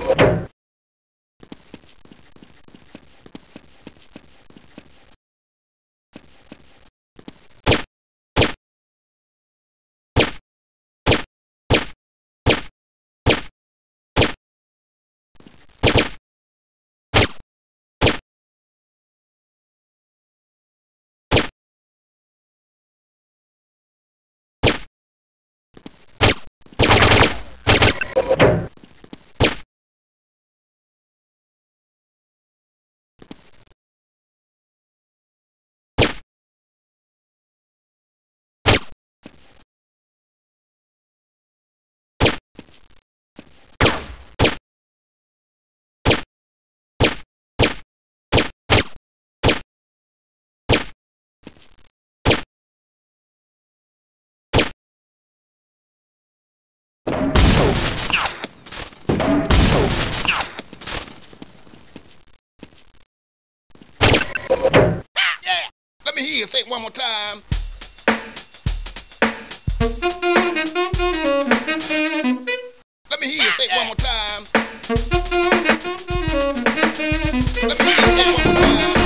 Yeah! Let me hear you say it one more time. Let me hear you say it one more time. Let me hear